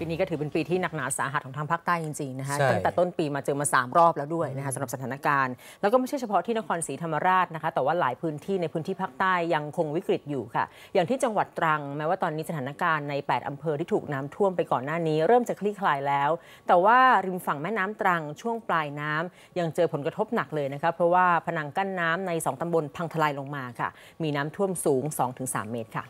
ปีนี้ก็ถือเป็นปีที่หนักหนาสาหัสของทางภาคใต้จริงๆนะคะใช่ตั้งแต่ต้นปีมาเจอมา 3 รอบแล้วด้วยนะคะสำหรับสถานการณ์ แล้วก็ไม่ใช่เฉพาะที่นครศรีธรรมราชนะคะ แต่ว่าหลายพื้นที่ในพื้นที่ภาคใต้ยังคงวิกฤตอยู่ค่ะ อย่างที่จังหวัดตรังแม้ว่าตอนนี้สถานการณ์ใน 8 อำเภอที่ถูกน้ำท่วมไปก่อนหน้านี้ เริ่มจะคลี่คลายแล้ว แต่ว่าริมฝั่งแม่น้ำตรังช่วงปลายน้ำยังเจอผลกระทบหนักเลยนะคะเพราะว่าพนังกั้นน้ำในสองตำบลพังทลายลงมาค่ะ มีน้ำท่วมสูง 2-3 เมตรค่ะ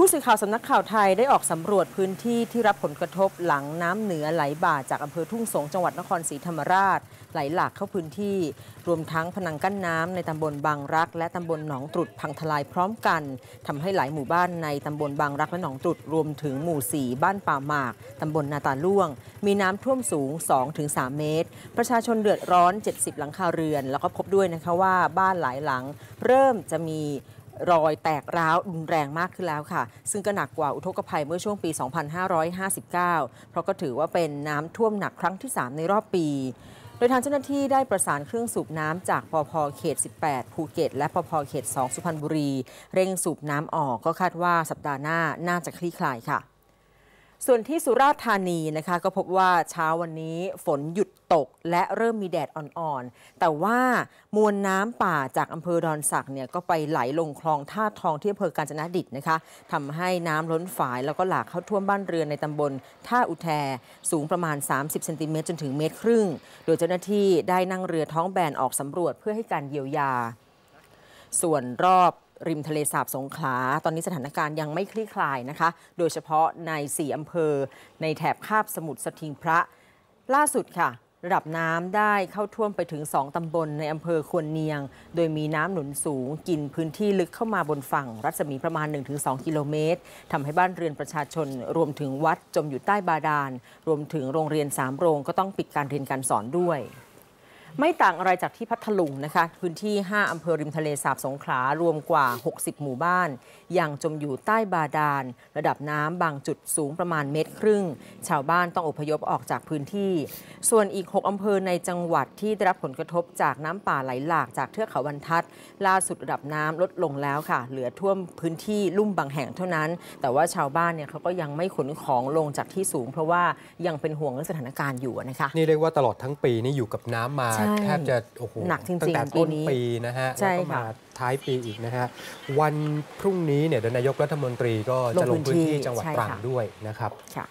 ผู้สื่อข่าวสำนักข่าวไทยได้ออกสำรวจพื้นที่ที่รับผลกระทบหลังน้ำเหนือไหลบ่าจากอำเภอทุ่งสงจังหวัดนครศรีธรรมราช ไหลหลากเข้าพื้นที่ รวมทั้งพนังกั้นน้ำในตำบลบางรัก และตำบลหนองตรุดพังทลายพร้อมกันทำให้หลายหมู่บ้านในตำบลบางรักและหนองตรุดรวมถึงหมู่สี่บ้านป่าหมากตำบลนาตาล่วง มีน้ำท่วมสูง 2-3 เมตร ประชาชนเดือดร้อน 70 หลังคาเรือน แล้วก็พบด้วยนะคะว่าบ้านหลายหลัง เริ่มจะมี รอยแตกร้าวรุนแรงมากขึ้นแล้วค่ะ ซึ่งก็หนักกว่าอุทกภัยเมื่อช่วงปี 2559 เพราะก็ถือว่าเป็นน้ำท่วมหนักครั้งที่ 3 ในรอบปีโดยทางเจ้าหน้าที่ได้ประสานเครื่องสูบน้ำจากปพเขต 18 ภูเก็ต และปพเขต 2 สุพรรณบุรี เร่งสูบน้ำออกก็คาดว่าสัปดาห์หน้าน่าจะคลี่คลายค่ะ ส่วนที่สุราษฎร์ธานีนะคะก็พบว่าเช้าวันนี้ฝนหยุดตกและเริ่มมีแดดอ่อนๆ แต่ว่ามวลน้ำป่าจากอำเภอดอนสักเนี่ยก็ไปไหลลงคลองท่าทองที่อำเภอกาญจนดิตนะคะทำให้น้ำล้นฝายแล้วก็หลากเข้าท่วมบ้านเรือนในตำบลท่าอุแทสูงประมาณ 30เซนติเมตรจนถึงเมตรครึ่ง โดยเจ้าหน้าที่ได้นั่งเรือท้องแบนออกสำรวจเพื่อให้การเยียวยา ส่วนรอบ ริมทะเลสาบสงขลา ตอนนี้สถานการณ์ยังไม่คลี่คลายนะคะ โดยเฉพาะใน4อำเภอ ในแถบคาบสมุทรสทิงพระ ล่าสุดค่ะ ระดับน้ำได้เข้าท่วมไปถึง 2 ตำบลในอำเภอควนเนียง โดยมีน้ำหนุนสูง กินพื้นที่ลึกเข้ามาบนฝั่ง รัศมีประมาณ 1-2 กิโลเมตรทำให้บ้านเรือนประชาชน รวมถึงวัดจมอยู่ใต้บาดาล รวมถึงโรงเรียนสามโรงก็ต้องปิดการเรียนการสอนด้วย ไม่ต่างอะไรจากที่พัทลุงนะคะ พื้นที่ 5 อำเภอริมทะเลสาบสงขลารวมกว่า 60 หมู่บ้าน ยังจมอยู่ใต้บาดาล ระดับน้ำบางจุดสูงประมาณเมตรครึ่ง ชาวบ้านต้องอพยพออกจากพื้นที่ ส่วนอีก 6 อำเภอในจังหวัดที่ได้รับผลกระทบจากน้ำป่าไหลหลากจากเทือกเขาบรรทัด ล่าสุดระดับน้ำลดลงแล้วค่ะ เหลือท่วมพื้นที่ลุ่มบางแห่งเท่านั้น แต่ว่าชาวบ้านเนี่ยเขาก็ยังไม่ขนของลงจากที่สูง เพราะว่ายังเป็นห่วงเรื่องสถานการณ์อยู่นะคะนี่เรียกว่าตลอดทั้งปีนี่อยู่กับน้ำมาแทบจะโอ้โหหนักจริงๆตั้งแต่ปีต้นนี้ปีนะฮะใช่แล้วก็ค่ะมาท้ายปีอีกนะฮะวันพรุ่งนี้เนี่ยเดี๋ยวนายกรัฐมนตรีก็จะลลงงพื้พื้นนที่ที่จังหวัดใช่ตรังค่ะด้วยนะครับค่ะ